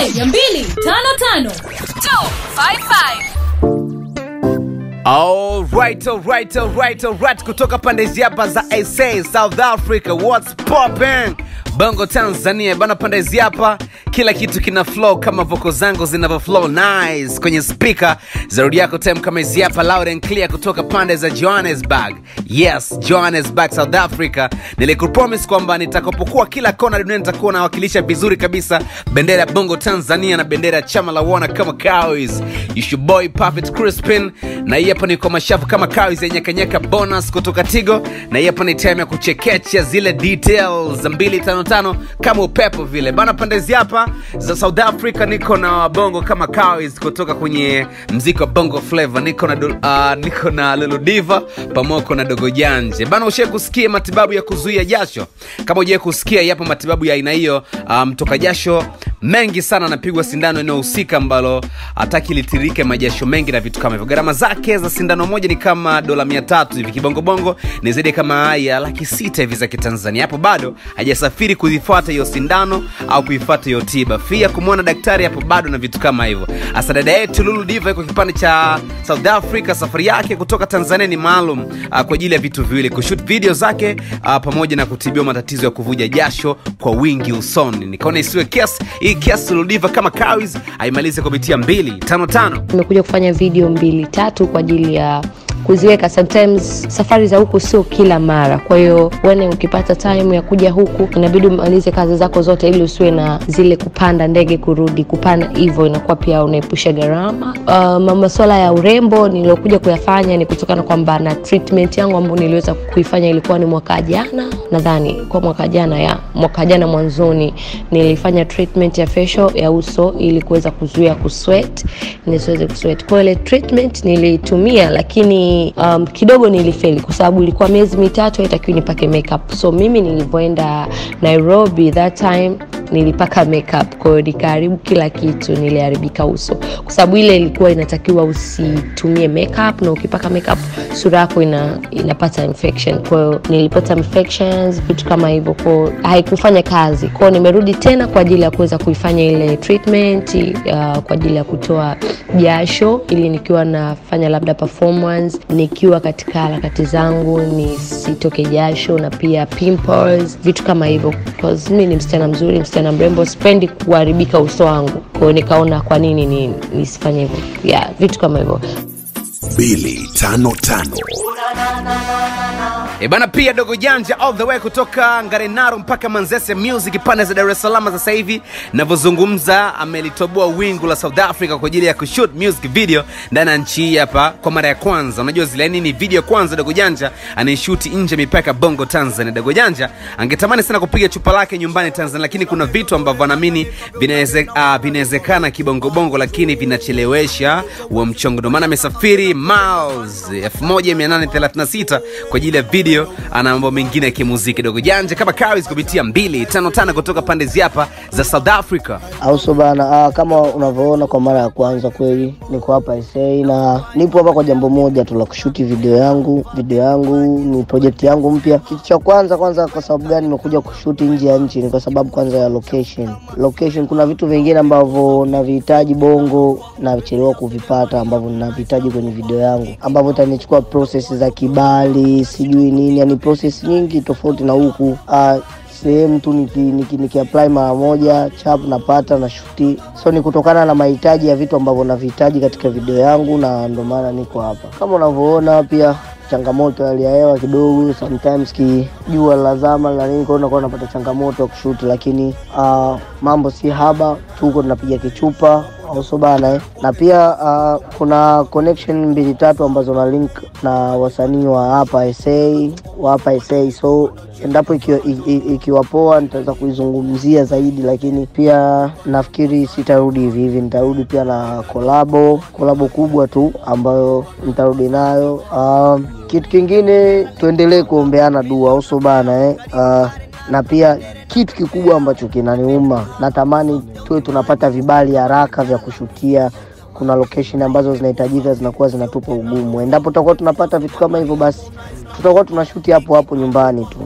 time ya 255 Alright, alright, alright, alright. Kutoka pande ziapa za SA South Africa, what's popping? bango Tanzania bana, pande ziapa kila kitu kina flow kama voko zangu zinavyo flow. Nice. Kwenye spika zarudi yako time kama hizi hapa loud and clear kutoka pande za Johannesburg. Yes, Johannesburg, South Africa. nilikupromis kwamba nitakapokuwa kila kona duniani nitakuwa nawakilisha vizuri kabisa bendera ya Bongo Tanzania na bendera ya chama la wana kama your boy Perfect Crispin. Na hii hapa ni kwa mashavu kama Cowies ya nyakanyaka bonus kutoka Tigo. Na hii hapa ni time ya kuchekecha zile details za 255 kama upepo vile. Bana pandezi hapa za South Africa niko na wabongo kama Cowies kutoka kwenye mziki wa bongo flavor. Niko na uh, niko na Lulu Diva pamoja na Dogo Janje. Bana ushe kusikia matibabu ya kuzuia jasho. Kama uje kusikia yapo matibabu ya aina hiyo. Mtoka um, jasho mengi sana anapigwa sindano inayohusika ambalo hataki litirike majasho mengi na vitu kama hivyo. Gharama zake za sindano moja ni kama dola mia tatu hivi. Kibongobongo ni zaidi kama ya laki sita hivi za kitanzania. Hapo bado hajasafiri kuifuata hiyo sindano au kuifuata hiyo tiba. Fia kumwona daktari hapo bado na vitu kama hivyo. Hasa dada yetu lulu diva iko kipande cha south africa. Safari yake kutoka tanzania ni maalum uh, kwa ajili ya vitu viwili. Kushut video zake uh, pamoja na kutibiwa matatizo ya kuvuja jasho kwa wingi usoni. Nikaona isiwe kiasi hii lulu diva kama kawis aimalize kupitia mbili tano tano. Nimekuja kufanya video mbili tatu kwa ajili ya kuziweka. Sometimes safari za huku sio kila mara. Kwa hiyo wene ukipata time ya kuja huku inabidi umalize kazi zako zote ili usiwe na zile kupanda ndege kurudi. Kupanda hivyo inakuwa pia unaepusha gharama. Uh, maswala ya urembo niliokuja kuyafanya ni kutokana kwamba na treatment yangu ambayo niliweza kuifanya ilikuwa ni mwaka jana. Nadhani kwa mwaka jana ya mwaka jana mwanzoni nilifanya treatment ya facial ya uso ili kuweza kuzuia kuswet nisiweze kuswet kwa ile treatment nilitumia lakini um, kidogo nilifeli kwa sababu ilikuwa miezi mitatu haitakiwi nipake makeup. So mimi nilivyoenda nairobi that time nilipaka makeup. Kwahiyo nikaharibu kila kitu niliharibika uso. Kwa sababu ile ilikuwa inatakiwa usitumie makeup na ukipaka makeup sura yako ina, inapata infection. Kwahiyo nilipata infections vitu kama hivyo. Kwa haikufanya kazi. Kwao nimerudi tena kwa ajili ya kuweza kuifanya ile treatment uh, kwa ajili ya kutoa jasho ili nikiwa nafanya labda performance nikiwa katika harakati zangu nisitoke jasho na pia pimples vitu kama hivyo. Mi ni msichana mzuri msichana mrembo sipendi kuharibika uso wangu. Kwao nikaona kwa nini ni, nisifanye hivyo yeah, vitu kama hivyo mbili tano tano E bana, pia dogo janja all the way kutoka Ngarenaro mpaka Manzese Music pande za Dar es Salaam. Sasa hivi navyozungumza, amelitoboa wingu la South Africa kwa ajili ya kushoot music video ndani ya nchi hii hapa kwa mara ya kwanza. Unajua zile nini ni video kwanza dogo janja anaishuti nje mipaka Bongo Tanzania. Dogo janja angetamani sana kupiga chupa lake nyumbani Tanzania, lakini kuna vitu ambavyo anaamini vinawezekana uh, kibongobongo, lakini vinachelewesha wa mchongo, ndio maana amesafiri miles 1836 kwa ajili ya video ana mambo mengine ya kimuziki. Dogo janja kama kawis kupitia 255 kutoka pande ziapa za south africa. Au so bana? Ah, kama unavyoona kwa mara ya kwanza kweli niko hapa SA na nipo hapa kwa jambo moja tu la kushuti video yangu. Video yangu ni project yangu mpya. Kitu cha kwanza kwanza kwa sababu gani nimekuja kushuti nje ya nchi? Ni kwa sababu kwanza ya location. Location kuna vitu vingine ambavyo navihitaji bongo nachelewa kuvipata ambavyo navihitaji kwenye video yangu ambapo itanichukua process za kibali sijui nini yani process nyingi tofauti na huku. Uh, sehemu tu nikiapply niki, niki, apply mara moja chap napata na shuti so ni kutokana na mahitaji ya vitu ambavyo navihitaji katika video yangu na ndo maana niko hapa. Kama unavyoona pia changamoto hali ya hewa kidogo sometimes kijua lazama la nini kwao unakuwa changamoto ya kushuti lakini uh, mambo si haba tuko tunapiga kichupa auso bana eh. na pia uh, kuna connection mbili tatu ambazo na link na wasanii wa hapa sa wa hapa sa so endapo ikiwa, ikiwa poa nitaweza kuizungumzia zaidi lakini pia nafikiri sitarudi hivi hivi nitarudi pia na kolabo kolabo kubwa tu ambayo nitarudi nayo uh, kitu kingine tuendelee kuombeana dua uso bana eh. uh, na pia kitu kikubwa ambacho kinaniuma natamani tuwe tunapata vibali haraka vya kushutia kuna location ambazo zinahitajika zinakuwa zinatupa ugumu. Endapo tutakuwa tunapata vitu kama hivyo basi tutakuwa tunashuti hapo hapo nyumbani tu.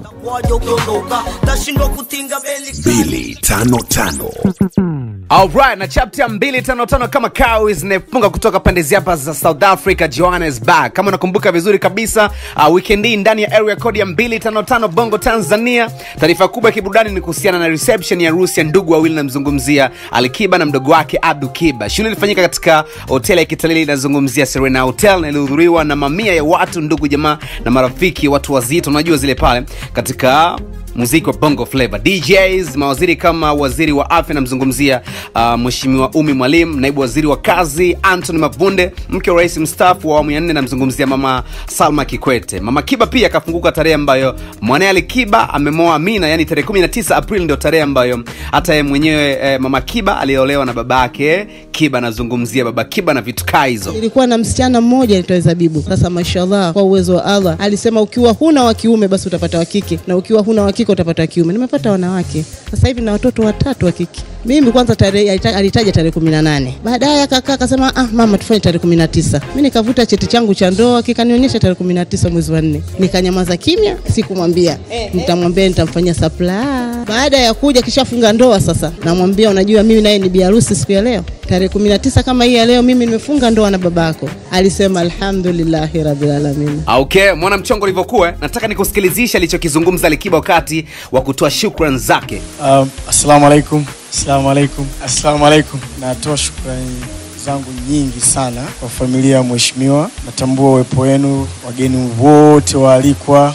Mbili tano tano Alright, na chapter 255 kama kawi zimefunga kutoka pande hapa za South Africa Johannesburg. Kama unakumbuka vizuri kabisa, uh, weekend hii ndani ya area code ya 255 Bongo Tanzania, taarifa kubwa ya kiburudani ni kuhusiana na reception ya rusia ndugu wawili, namzungumzia Alikiba na mdogo wake Abdu Kiba. Shughuli ilifanyika katika hoteli ya kitalii inazungumzia Serena Hotel na ilihudhuriwa na mamia ya watu, ndugu jamaa na marafiki, watu wazito, unajua zile pale katika muziki wa bongo flavor djs mawaziri kama waziri wa afya namzungumzia uh, mweshimiwa umi mwalimu naibu waziri wa kazi antony mavunde mke wa rais mstafu wa awamu ya nne namzungumzia mama salma kikwete. Mama kiba pia akafunguka tarehe ambayo mwanaye ali kiba amemoa mina yani tarehe 19 april ndio tarehe ambayo hata yeye mwenyewe eh, mama kiba aliolewa na baba yake kiba anazungumzia baba kiba na vitu kaa hizo. Ilikuwa na msichana mmoja anaitwa Zabibu. Sasa mashallah, kwa uwezo wa Allah alisema ukiwa huna wa kiume basi utapata wa kike, na ukiwa huna wa utapata wa kiume. Nimepata wanawake. Sasa hivi na watoto watatu wa kike. Mimi kwanza tarehe alitaja tarehe kumi na nane baadaye akakaa akasema ah, mama tufanye tarehe kumi na tisa mi nikavuta cheti changu cha ndoa kikanionyesha tarehe kumi na tisa mwezi wa nne. Nikanyamaza kimya sikumwambia. Nitamwambia nitamfanyia sapla baada ya kuja kishafunga ndoa sasa. Namwambia unajua mimi naye ni biharusi siku ya leo tarehe kumi na tisa kama hii ya leo mimi nimefunga ndoa na babako. Alisema alhamdulillahi rabbil alamin. Okay mwana mchongo ulivyokuwa nataka nikusikilizisha alichokizungumza likiba wakati wa kutoa shukran zake. Um, assalamu alaikum assalamu alaikum assalamu alaikum. Natoa shukrani zangu nyingi sana kwa familia ya mheshimiwa. Natambua uwepo wenu wageni wote waalikwa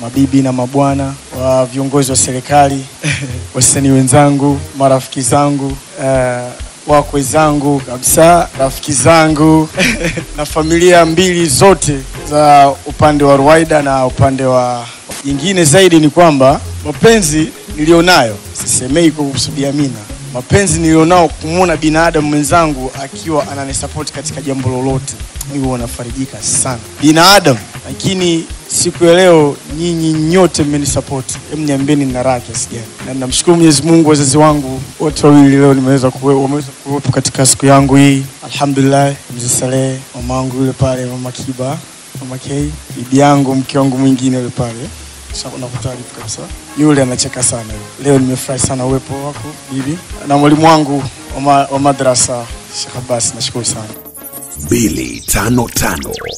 mabibi na mabwana wa viongozi wa serikali wasanii wenzangu marafiki zangu uh, wakwe zangu kabisa rafiki zangu na familia mbili zote za upande wa Ruwaida na upande wa jingine zaidi ni kwamba mapenzi nilionayo sisemei kwa kusudia mina mapenzi nilionao kumwona binadamu mwenzangu akiwa ananisapoti katika jambo lolote mimi huwa nafarijika sana. Binadamu lakini siku ya leo nyinyi nyote mmenisapoti Hem niambieni nina raha kiasi gani. Na namshukuru mwenyezi mungu wazazi wangu wote wawili leo nimeweza wameweza kuwepo katika siku yangu hii. Alhamdulillah mzee salehe mama wangu yule pale mama kiba mama k bibi yangu mke wangu mwingine yule pale. Nakutaarifu kabisa. Yule anacheka sana yule. leo nimefurahi sana uwepo wako bibi. Na mwalimu wangu wa madrasa Sheikh Abbas nashukuru sana. 255